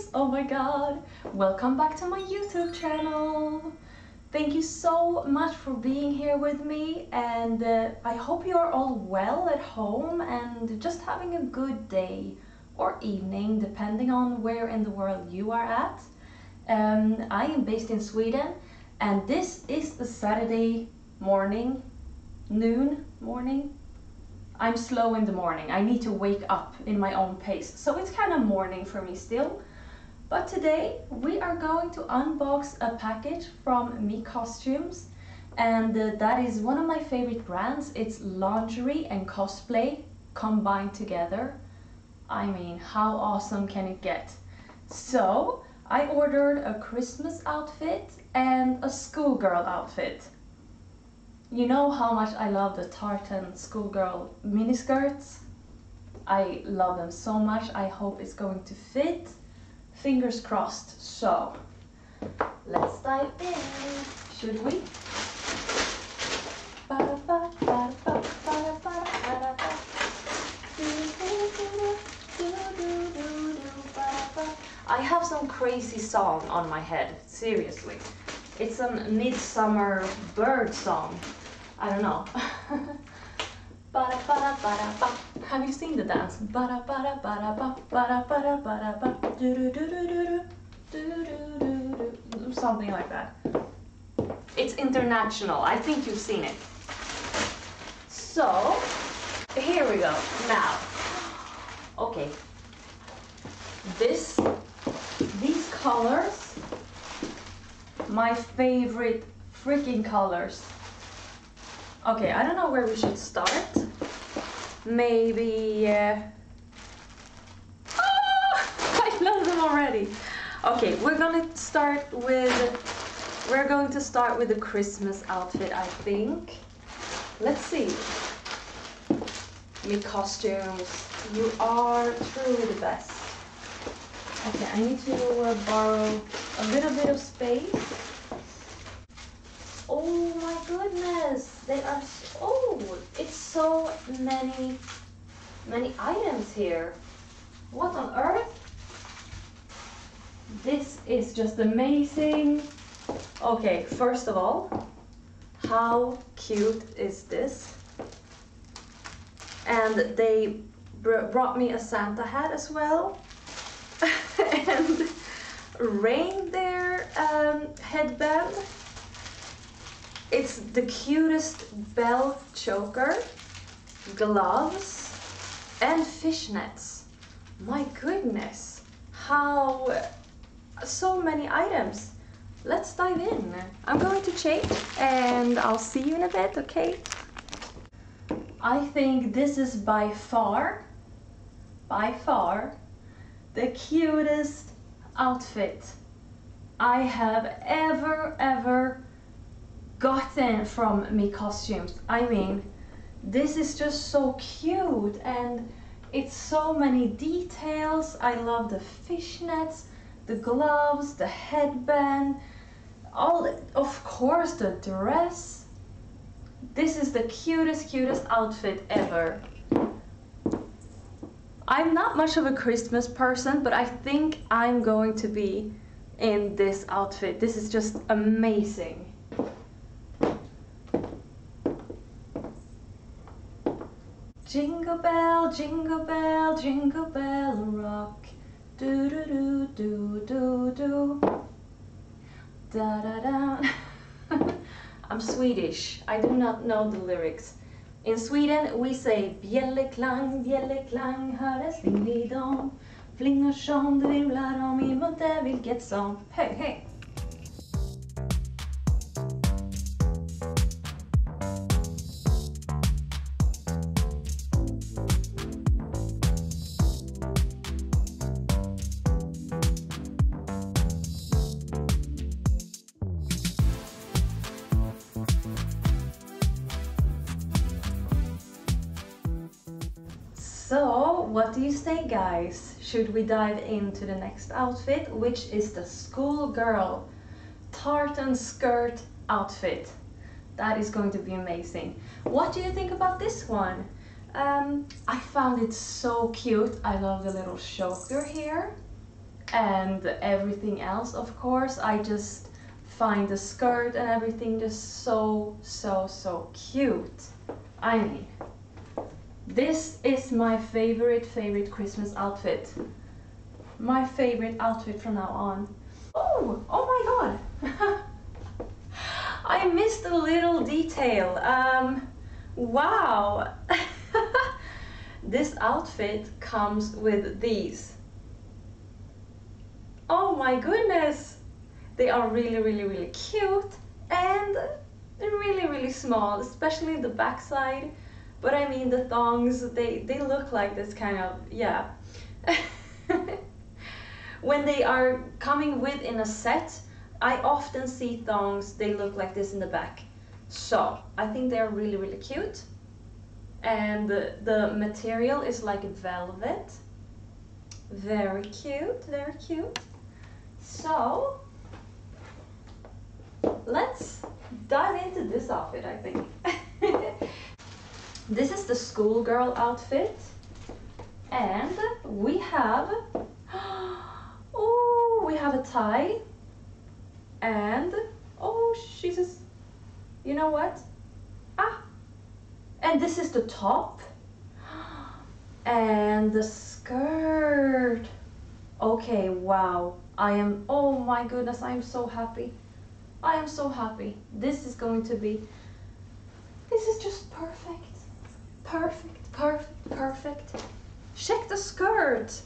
guys! Oh my god! Welcome back to my YouTube channel! Thank you so much for being here with me and uh, I hope you are all well at home and just having a good day or evening depending on where in the world you are at. Um, I am based in Sweden and this is the Saturday morning, noon morning, I'm slow in the morning. I need to wake up in my own pace. So it's kind of morning for me still. But today we are going to unbox a package from Miccostumes and uh, that is one of my favorite brands. It's lingerie and cosplay combined together. I mean, how awesome can it get? So, I ordered a Christmas outfit and a schoolgirl outfit. You know how much I love the tartan schoolgirl miniskirts? I love them so much. I hope it's going to fit. Fingers crossed. So, let's dive in. Should we? I have some crazy song on my head, seriously. It's a midsummer bird song. I don't know. Have you seen the dance? Something like that. It's international. I think you've seen it. So, here we go. Now, okay. This, these colors, my favorite freaking colors. Okay, I don't know where we should start. Maybe... Uh... Oh, I love them already. Okay, we're gonna start with... We're going to start with the Christmas outfit, I think. Let's see. Miccostumes. You are truly the best. Okay, I need to uh, borrow a little bit of space. Oh my goodness, they are so, oh, it's so many, many items here. What on earth? This is just amazing. Okay, first of all, how cute is this? And they br brought me a Santa hat as well. and reindeer um, headband it's the cutest bell choker, gloves, and fishnets. My goodness, how so many items. Let's dive in. I'm going to change and I'll see you in a bit, okay? I think this is by far, by far, the cutest outfit I have ever, ever gotten from Miccostumes. I mean, this is just so cute and it's so many details. I love the fishnets, the gloves, the headband, all, of course the dress. This is the cutest, cutest outfit ever. I'm not much of a Christmas person, but I think I'm going to be in this outfit. This is just amazing. Jingle bell, jingle bell, jingle bell rock. Do do do do do do. Da da da. I'm Swedish. I do not know the lyrics. In Sweden we say bjällerklang, bjällerklang, hördes linglidom. Flingor som virvlar om i munter vilket som. Hej, hej! What do you say guys? Should we dive into the next outfit, which is the schoolgirl tartan skirt outfit. That is going to be amazing. What do you think about this one? Um, I found it so cute. I love the little choker here. and everything else of course I just find the skirt and everything just so so so cute I mean this is my favorite favorite Christmas outfit. My favorite outfit from now on. Oh oh my god. I missed a little detail. Um wow. This outfit comes with these. Oh my goodness! They are really, really, really cute and really, really small, especially the backside. But I mean the thongs, they, they look like this kind of, yeah. when they are coming with in a set, I often see thongs, they look like this in the back. So, I think they're really, really cute. And the, the material is like velvet. Very cute, very cute. So let's dive into this outfit, I think. this is the schoolgirl outfit. And we have, oh, we have a tie. And, oh, Jesus, you know what? Ah, and this is the top. And the skirt. Okay, wow. I am, oh my goodness, I am so happy. I am so happy. This is going to be, this is just perfect. Perfect, perfect, perfect. Check the skirt.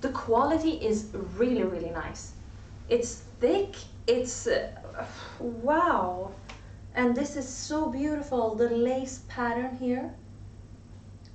The quality is really, really nice. It's thick, it's, uh, wow. And this is so beautiful, the lace pattern here.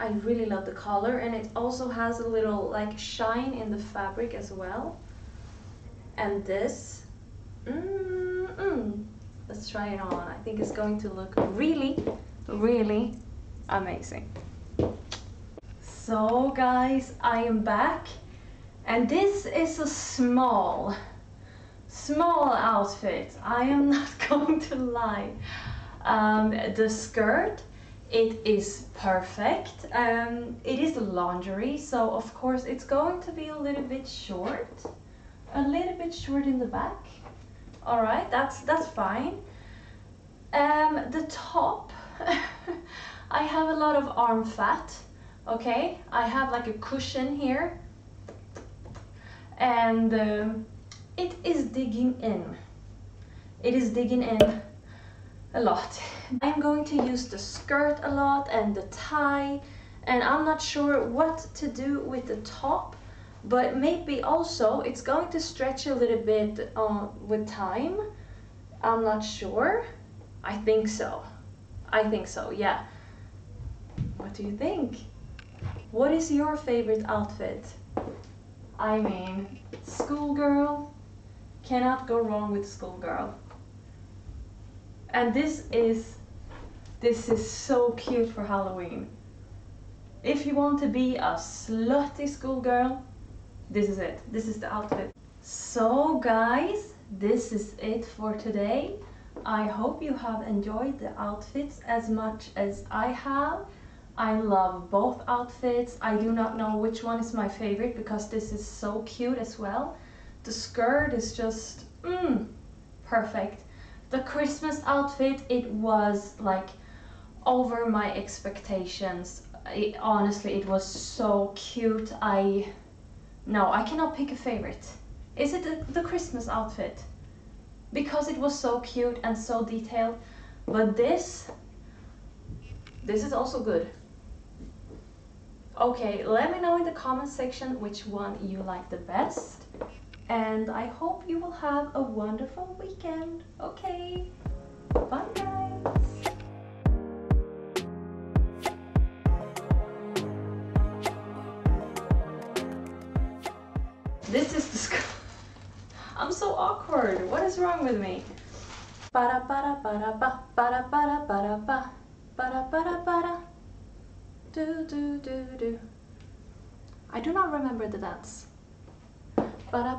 I really love the color and it also has a little like shine in the fabric as well and this mm -mm. let's try it on I think it's going to look really really amazing so guys I am back and this is a small small outfit I am not going to lie um, the skirt it is perfect um, it is lingerie so of course it's going to be a little bit short a little bit short in the back. All right, that's that's fine. Um, the top, I have a lot of arm fat. Okay, I have like a cushion here, and um, it is digging in. It is digging in a lot. I'm going to use the skirt a lot and the tie, and I'm not sure what to do with the top but maybe also it's going to stretch a little bit uh, with time. I'm not sure. I think so. I think so, yeah. What do you think? What is your favorite outfit? I mean, schoolgirl, cannot go wrong with schoolgirl. And this is, this is so cute for Halloween. If you want to be a slutty schoolgirl, this is it this is the outfit so guys this is it for today i hope you have enjoyed the outfits as much as i have i love both outfits i do not know which one is my favorite because this is so cute as well the skirt is just mm, perfect the christmas outfit it was like over my expectations it, honestly it was so cute i no, I cannot pick a favorite. Is it the, the Christmas outfit? Because it was so cute and so detailed. But this, this is also good. Okay, let me know in the comment section which one you like the best. And I hope you will have a wonderful weekend. Okay, bye guys. This is the I'm so awkward. What is wrong with me? Para para para pa para para para pa para para para do do do do. I do not remember the dance. Para